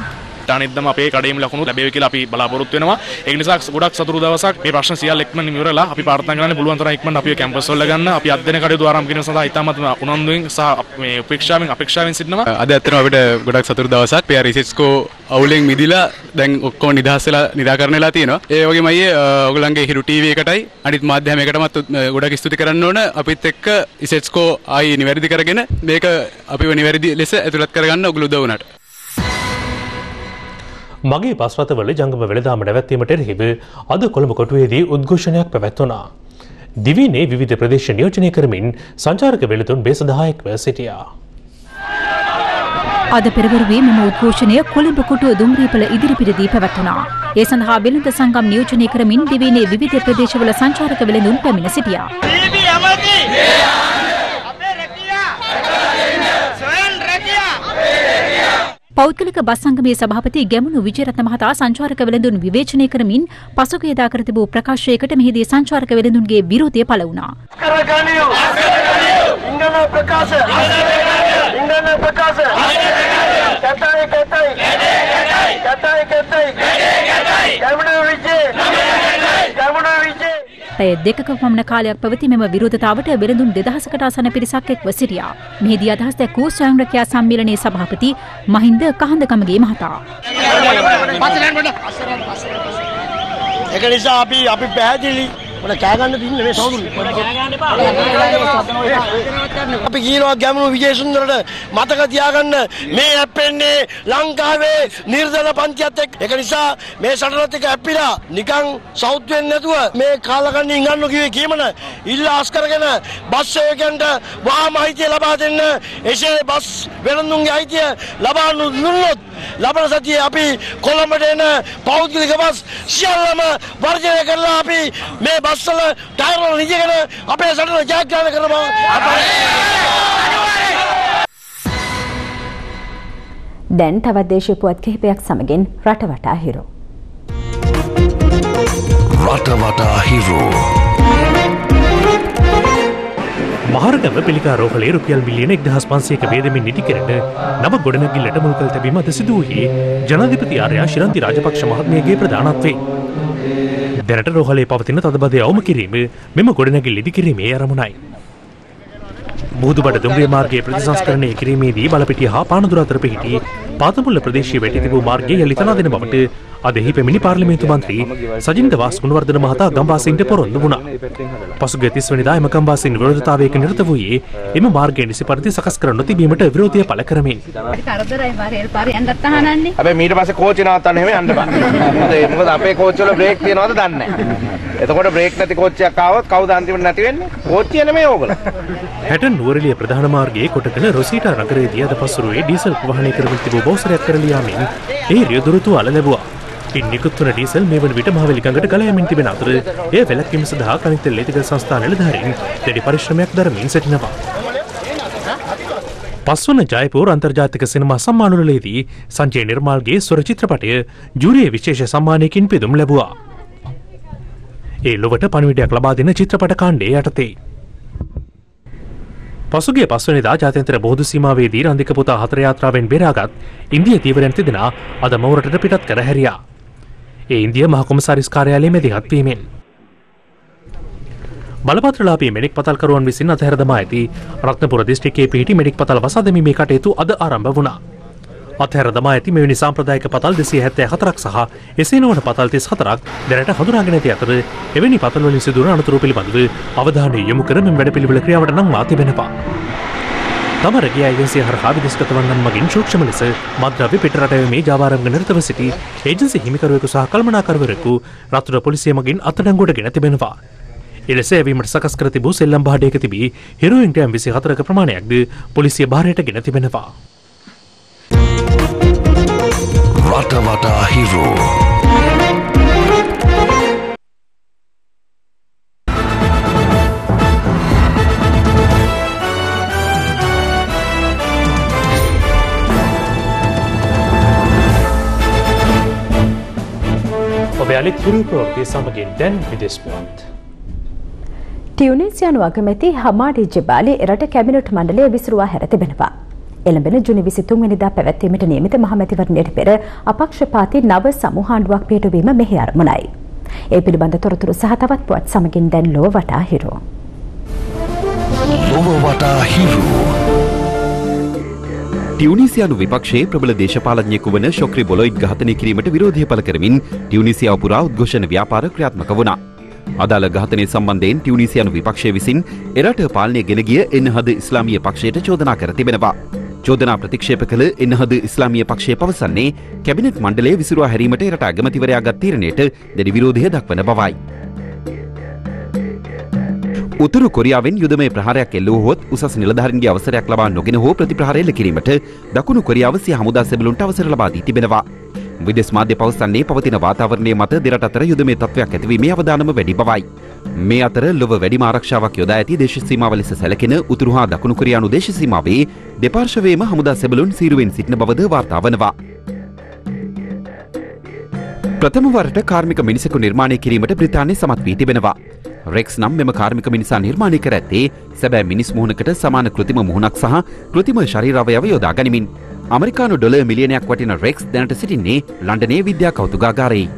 අනිද්දම අපේ කඩේම ලකුණු ලැබෙයි කියලා අපි බලාපොරොත්තු වෙනවා. ඒ නිසා ගොඩක් සතුරු දවසක් මේ ප්‍රශ්න සියල්ල ඉක්මනින් ඉවරලා අපි ප්‍රාර්ථනා කරන්නේ පුළුවන් තරම් ඉක්මනට අපි කැම්පස් වල ගන්න අපි අධ්‍යයන කටයුතු ආරම්භ කිරීම සඳහා ඉතාමත් උනන්දුවෙන් සහ මේ උපේක්ෂාවෙන් අපේක්ෂාවෙන් සිටිනවා. අද ඇත්තටම අපිට ගොඩක් සතුරු දවසක්. පෙර රිසර්ච්කෝ අවුලෙන් මිදිලා දැන් ඔක්කොම නිදහස් වෙලා නිරාකරණය වෙලා තියෙනවා. ඒ වගේම අයියේ ඔයගොල්ලන්ගේ හිරු ටීවී එකටයි අනිත් මාධ්‍ය හැම එකටමත් ගොඩක් ස්තුති කරන්න ඕන. අපිත් එක්ක ඉසෙට්ස්කෝ ආයි නිවැරදි කරගෙන මේක අපිව නිවැරදි ලෙස ඇතුළත් කරගන්න ඔගොල්ලෝ උදව් වුණාට. මගේ පස්රතවල ජංගම වෙළදාම නැවැත්වීමට එරෙහිව අද කොළඹ කොටුවේදී උද්ඝෝෂණයක් පැවැත්වුණා. දිවිනේ විවිධ ප්‍රදේශ නියෝජනය කරමින් සංචාරක වෙළතුන් බේසදායක්ව සිටියා. අද පෙරවරුවේ මෙම උද්ඝෝෂණය කොළඹ කොටුව දුම්රියපල ඉදිරිපිටදී පැවැත්වුණා. ඒ සඳහා වෙළඳ සංගම් නියෝජනය කරමින් දිවයිනේ විවිධ ප්‍රදේශවල සංචාරක වෙළඳුන් පැමිණ සිටියා. පෞද්ගලික බස් සංගමයේ සභාපති ගැමුණු විජයරත්න මහතා සංචාරක වෙළඳුන් විවේචනය කරමින් පසුගියදා කර තිබූ ප්‍රකාශයකට මෙහිදී සංචාරක වෙළඳුන්ගේ විරෝධය පළ වුණා. කැතයි කැතයි! කැතයි කැතයි! විජේ ගැමුණු විජේ පැය දෙකක පමණ කාලයක් පැවති මෙම විරෝධතාවට වෙළඳුන් දෙදහසකට ආසන පිරිසක් එක්ව සිටියා. මෙහිදී අදහස් දැක්වූ ස්වයං රැකියා සම්මේලනයේ සභාපති මහින්ද කහඳකමගේ මහතා. ඒක නිසා අපි අපි පැහැදිලි මොන කෑගන්න දින්න මේ සෞදුරු අපි කියනවා ගැමුණු විජේසුන්දරට මතක තියාගන්න. මේ ඇප්පෙන්නේ ලංකාවේ නිර්දල පන්තියත් එක්ක. ඒක නිසා මේ සටනත් එක්ක ඇප්පිලා නිකන් සෞත් වෙන්නේ නැතුව මේ කාලකන්ණි ඉංගන්නු කිව්වේ කීමන? ඉල්ලා අස්කරගෙන බස් සේවකයන්ට වාහන අයිතිය ලබා දෙන්න. එසේ බස් වෙළඳුන්ගේ අයිතිය ලබා දුන්නොත් ලබන සතියේ අපි කොළඹට එන පෞද්ගලික බස් සියල්ලම වර්ජනය කරලා අපි මේ බස්වල ටයර් වල නිජගෙන අපේ සටන ජයග්‍රහණය කරනවා දැන් තවත් දේශීය පුවත් කිහිපයක් සමගින් රටවටා හිරු. රටවටා හිරු. මහරගම පිළිකා රෝහලේ රුපියල් මිලියන එක්දහස් පන්සේක වේදමින් නිති කරට නව ගොඩනැගිල්ලට මුල් කළ තැබීම අද සිදු වූයේ ජනාධිපති ආර්යා ශිරන්ති රාජපක්ෂ මහත්මියගේ ප්‍රධානත්වේ. දැනට රෝහලේ පවතින තදබදය අවම කිරීම මෙම ගොඩනැගිල් ඉදි කිරීමේ අරමුණයි. මුහුදුබඩ දුම්රිය මාර්ගයේ ප්‍රතිසංස්කරණය කිරීමේදී බලපිටිය හා පානදුර අතර පිහිටි පාතමුල්ල ප්‍රදේශයේ වැටි තිබූ මාර්ගය යළි තනා දෙන බවට අද එහි පැමිණි පාර්ලිමේන්තු මන්ත්‍රී සජින්ද වාස් ගුණවර්ධන මහතා ගම්වාසීන්ට පොරොන්දු වුණා. පසුගිය 30 වෙනිදා එම ගම්වාසීන් විරෝධතාවයක නිරත වූයේ එම මාර්ගය නිසි පරිදි සකස් කර නොතිබීමට විරෝධය පළ කරමින්. කරදරයි බාරේල් පාරේ යන්නත් අහනන්නේ. හැබැයි මීට පස්සේ කෝච්චි නවත්තන්න හැම යන්න බෑ. මොකද අපේ කෝච්චි වල බ්‍රේක් තියනවද දන්නේ නැහැ. එතකොට බ්‍රේක් නැති කෝච්චියක් ආවොත් කවුද අන්තිමට නැති වෙන්නේ? කෝච්චිය නෙමෙයි ඕගොල්ලෝ. හැටන් නුවරලිය ප්‍රධාන මාර්ගයේ කොටකන රොසීටා නගරයේදී අද පසුරුවේ ඩීසල් ප්‍රවාහනය කරමින් තිබූ බෞසරයක් කරලා යාමෙන් ඒ රියදුරුතු අල ලැබුවා. ඉන් නිකුත් වන ඩීසල් මේ වන විට මහවැලි ගඟට ගලා යමින් තිබෙන අතර එය වැළැක්වීම සඳහා කනිතෙල් ලේතික සංස්ථා නිලධාරීන් දැඩි පරිශ්‍රමයක් දරමින් සිටිනවා. පස්වන ජයපූර් අන්තර්ජාතික සිනමා සම්මානවලදී සංජය නිර්මාල්ගේ ස්වර චිත්‍රපටය ජූරිය විශේෂ සම්මානයකින් පිදුම් ලැබුවා. ඒ ලොවට පණවිඩයක් ලබා දෙන චිත්‍රපට කාණ්ඩේ යටතේ. පසුගේ පස්වනිදා ජාතන්ත්‍ර බෝධ සීමාවේදී රන්දික පුතා හතර යාත්‍රාවෙන් බේරාගත් ඉන්දිය තීවරයන් තිදෙනා අද මවරටට පිටත් කර හැරියා. ඒ ඉන්දිය මහකොමසාරිස් කාර්යාලයේ මැදිහත් වීමෙන්. බලපත්‍රලාපී මෙඩික් පතල්කරුවන් විසින් අතහැර දමා ඇති රත්නපුර දිස්ත්‍රික්කයේ පිහිටි මෙඩික් පතල් වසා දැමීමේ කටයුතු අද ආරම්භ වුණා. අත්හැර දමා ඇති මෙවැනි සාම්ප්‍රදායික පතල් දෙසිය හැත්තෑ හතරක් සහ එසේ නොවන පතල් තිස් හතරක් දැනට හඳුනාගෙන ඇති අතර එවැනි පතල්වලින් සිදුවන අනතුරු පිළිබඳව අවධානය යොමු කර මෙම වැඩපිළිවෙල ක්‍රියාවට නංවා තිබෙනවා. තම රැකිය ඒජන්සිය හරහා විදිස්ගත වන්නන් මගින් සූක්ෂම ලෙස මද්‍රව්‍ය පිටරටවීමේ ජාවාරම්ග නිරතව සිටි ඒජන්සි හිමිකරුවෙකු සහ කල්මනාකරවරෙකු රතුර පොලිසිය මගින් අත්අඩංගුවට ගෙන තිබෙනවා. එලෙස ඇවීමට සකස් කර තිබූ සෙල්ලම් භාඩයක තිබී හෙරුයින්ට ඇම් විසි හතරක ප්‍රමාණයක්ද පොලිසිය භාරයට ගෙන තිබෙනවා. රට වටා හිරෝ අලිත් හිරු ප්‍රෝර්තිය සමගින් දැන් විදෙස්පුවත්. ටියුනිසියානු අගමැති හමාඩි ජෙබාලි එරට කැබිනට් මණ්ඩලය විසිරුවා හැර තිබෙනවා. එළඹෙන ජුනි විසිතුන් වෙනිදා පැවැත්වීමට නියමිත මහමැතිවරණයට පෙර අපක්ෂපාති නව සමුහාණ්ඩුවක් පිටුවීම මෙහි අරමුණයි. ඒ පිළිබඳ තොරතුරු සහ තවත් පුවත් සමගින් දැන් ලොව වටා හිරු. ලොව වටා හිරු. ටියුනිසියානු විපක්ෂයේ ප්‍රබල දේශපාලඥයෙකු වන ශොක්‍රි බොලොයිඩ් ඝාතනය කිරීමට විරෝධය පළ කරමින් ටියුනිසියාව පුරා උද්ඝෝෂණ ව්‍යාපාර ක්‍රියාත්මක වුණා. අදාළ ඝාතනය සම්බන්ධයෙන් ටියුනිසියානු විපක්ෂය විසින් එරට පාලනය ගෙන ගිය එන්නහද ඉස්ලාමීය පක්ෂයට චෝදනා කර තිබෙනවා. චෝදනා ප්‍රතික්ෂේප කළ එන්නහද ඉස්ලාමීය පක්ෂය පවසන්නේ කැබිනට් මණ්ඩලය විසිරුවා හැරීමට එරට අගමතිවරයා ගත් තීරණයට දැඩි විරෝධය දක්වන බවයි. උතුරු කොරියාවෙන් යුදමය ප්‍රහාරයක් එල්ලුවහොත් උසස් නිලධාරන්ගේ අවසරයක් ලබා නොගෙන හෝ ප්‍රතිප්‍රහාරය එල්ල කිරීමට දකුණු කොරියාව සිය හමුදා සෙබළුන්ට අවසර ලබා දී තිබෙනවා. විදෙස් මාධ්‍ය පවසන්නේ පවතින වාතාවරණය මත දෙරට අතර යුදමේ තත්ත්වයක් ඇතිවීමේ අවදානම වැඩි බවයි. මේ අතර ලොව වැඩිම ආරක්ෂාවක් යොදා ඇති දේශ සීමාව ලෙස සැලකෙන උතුරු හා දකුණු කොරියානු දේශ සීමාවේ දෙපාර්ශවයේම හමුදා සෙබළුන් සීරුවෙන් සිටින බවද වාර්තා වනවා. ප්‍රථම වරට කාර්මික මිනිසකු නිර්මාණය කිරීමට බ්‍රිතාන්‍ය සමත් වී තිබෙනවා. රෙක්ස් නම් මෙම කාර්මික මිනිසා නිර්මාණය කර ඇත්තේ සැබෑ මිනිස් මුහුණකට සමාන කෘතිම මුහුණක් සහ කෘතිම ශරීරවයව යොදා ගනිමින්. අමරිකානු ඩොල මිලියනයක් වටින රෙක්ස් දැනට සිටින්නේ ලන්ඩනේ විද්‍යා කෞතුගාගාරයේ.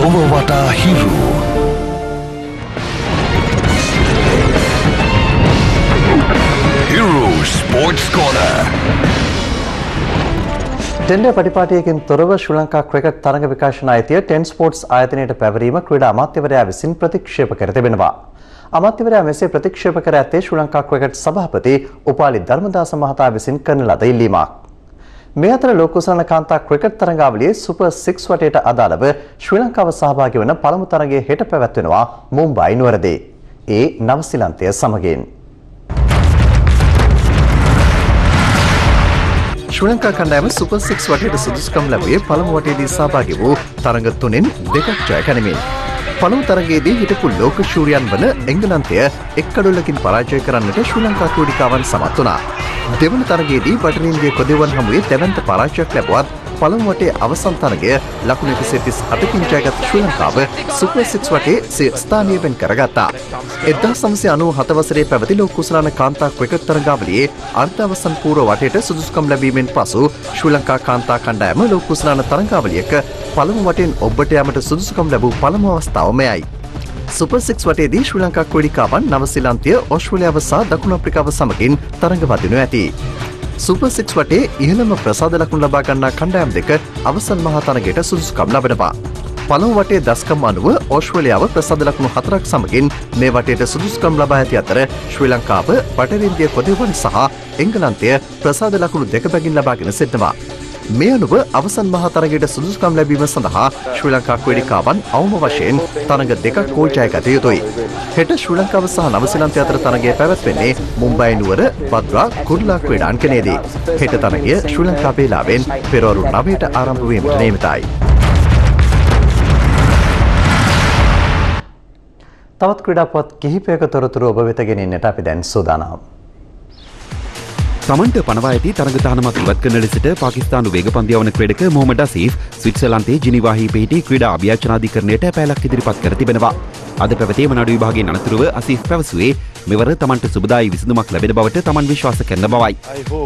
ලොව වටා Hiru. Hero Sports Corner. Tender පටිපාටියකින් තොරව ශ්‍රී ලංකා ක්‍රිකට් තරඟ විකාශන අයිතිය ටෙන් ස්පෝර්ට්ස් ආයතනයට පැවරීම ක්‍රීඩා අමාත්‍යවරයා විසින් ප්‍රතික්ෂේප කර තිබෙනවා. අමාත්‍යවරයා මෙසේ ප්‍රතික්ෂේප කර ඇත්තේ ශ්‍රී ලංකා ක්‍රිකට් සභාපති උපාලි ධර්මදාස මහතා විසින් කරන ලද ඉල්ලීමක්. මේ අතර ලෝකුසලන කාන්තා ක්‍රිකට් තරඟාවලියේ සුපර් 6 වටේට අදාළව ශ්‍රී ලංකාව සහභාගී වන පළමු තරගය හෙට පැවැත්වෙනවා මුම්බයි නුවරදී. ඒ නවසිලන්තය සමගින්. ශ්‍රී ලංකා කණ්ඩායම සුපර් 6 වටේට සුදුසුකම් ලැබුවේ පළමු වටේදී සහභාගී වූ තරඟ තුනෙන් දෙකක් ජය ගනිමින්. පළමු තරගයේදී හිටපු ලෝක ශූරයන් වන එංගලන්තය එක් කඩොල්ලකින් පරාජය කරන්නට ශ්‍රී ලංකා ක්‍රීඩිකාවන් සමත් වුණා. දෙවන තරගයේදී බටර් ඉන්දිය කොදෙවන් හමුවේ දැවන්ත පරාජයක් ලැබුවත් පළමු වටේ අවසන් තරගය ලකුණු 138කින් ජයගත් ශ්‍රී ලංකාව සුපර් 6 වටේ සිය ස්ථානය වෙන් කරගත්තා. 1997 වසරේ පැවති ලෝක කුසලාන කාන්තා ක්‍රිකට් තරගාවලියේ අර්ධ අවසන් පූර්ව වටේට සුදුසුකම් ලැබීමෙන් පසු ශ්‍රී ලංකා කාන්තා කණ්ඩායම ලෝක කුසලාන තරගාවලියක පළමු වටෙන් ඔබට යාමට සුදුසුකම් ලැබූ පළමු අවස්ථාව මෙයයි. සුපර් සික්ස් වටේදී ශ්‍රී ලංකා ක්‍රඩිකාවන් නවසිලන්තය ඔස්ට්‍රලියාව සහ දකුණු අප්‍රිකාව සමගින් තරඟවදිනු ඇති. සුපර් සික්ස් වටේ ඉහළම ප්‍රසාද ලකුණු ලබා ගන්නා කණ්ඩායම් දෙක අවසන් මහතනගයට සුදුසුකම් ලබනවා. පළමු වටේ දස්කම් අනුව ඕස්ට්‍රලියාව ප්‍රසාද ලකුණු හතරක් සමගින් මේ වටේට සුදුසුකම් ලබා ඇති අතර ශ්‍රී ලංකාව පටරින්දිය කොදවන් සහ එංගලන්තය ප්‍රසාද ලකුණු දෙක බැගින් ලබාගෙන සිටනවා. මේ අනුව අවසන් මහතරගයට සුදුසුකම් ලැබීම සඳහා ශ්‍රී ලංකා ක්‍රඩිකාවන් අවම වශයෙන් තරඟ දෙකක් කෝජය ගත යුතුයි. හෙට ශ්‍රී ලංකාව සහ නවසිලන්තය අතර තරගය පැවැත්වෙන්නේ මුම්බයි නුවර බද්රා කුඩලා ක්‍රඩාන්කනේදී. හෙට තරගය ශ්‍රී ලංකා වේලාවෙන් පෙරවරු නවයට ආරම්භවීමට නේමිතයි. තවත් ක්‍රඩාපොත් කිහිපයක තොරතුරු ඔබ වෙත ගෙනින්නට අපි දැන් සූදානම්. තමන්ට පනවා ඇති තරග තහනමක් ඉවත් කරන ලෙසට පාකිස්තානු වේගපන්දියවන ක්‍රඩක මොහමඩ අසීෆ් ස්විට්සලන්තේ ජිනිවාහි පිහිටි ක්‍රඩා අභ්‍යාචනාධිකරණයට පැලක් ඉදිරිපත් කර තිබෙනවා. අද පැවතේම නඩු විභාගයෙන් අනතුරුව අසීෆ් පැවසුවේ මෙවර තමන්ට සුබදායි විසඳුමක් ලැබෙන බවට තමන් විශ්වාස කරන බවයි.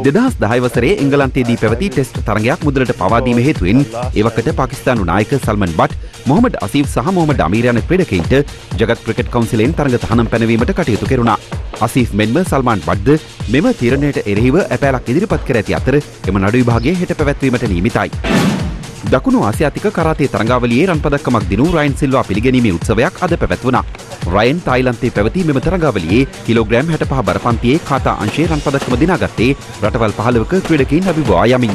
දෙදහස් දහය වසරේ එංගලන්තයේදී පැවති ටෙස්ට් තරගයක් මුදලට පවාදීම හේතුවෙන් ඒවකට පාකිස්තානු නායක සල්මන් බට් මොහමඩ් අසීෆ් සහ මොහමඩ් අමීර යන ක්‍රඩකයින්ට ජගත් ක්‍රිකට් කවුන්සිලෙන් තරග තහනම් පැනවීමට කටයුතු කෙරුණා. අසීෆ් මෙන්ම සල්මාන් බඩ්ද මෙම තීරණයට එරෙහිව ඇපෑලක් ඉදිරිපත් කර ඇති අතර එම නඩු විභාගය හෙට පැවැත්වීමට නියමිතයි. දකුණු ආසියාතික කරාතේ තරඟාවලියේ රන්පදක්කමක් දිනු රයින් සිල්වා පිළිගැනීමේ උත්සවයක් අද පැවැත්වුණා. රයන් තායිලන්තේ පැවති මෙම තරඟාවලියේ කිලෝග්‍රෑම් 65 බරපන්තියේ කාතා අංශයේ රන්පදක්කම දිනාගත්තේ රටවල් 15ක ක්‍රීඩකයින් අභිබවා යමින්.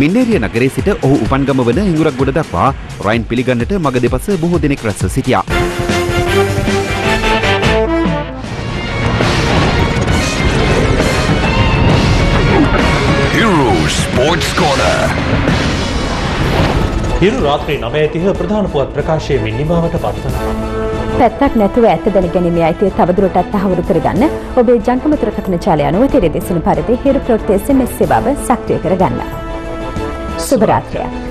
මින්නේරිය නගරේ සිට ඔහු උපන්ගම වන හිඟුරක් ගොඩ දක්වා රයින් පිළිගන්නට මග දෙපස බොහෝ දෙනෙක් රැස්ව සිටියා. Hero Sports Corner. හිරු රාත්‍රී නමය තිහ ප්‍රධාන පුවත් ප්‍රකාශයමින් නිමාවට පත්වනවා. පැත්තක් නැතුව ඇත්ත දැනගැනීමේ අයිතිය තවදුරටත් තහවුරු කරගන්න ඔබේ ජංගම දුරකථන ජාලය අනුව තෙරෙදෙසන පරිදි හිරු ප්‍රවෘත්ති SMS සේවාව සක්‍රිය කරගන්න. සුබ රාත්‍රියක්.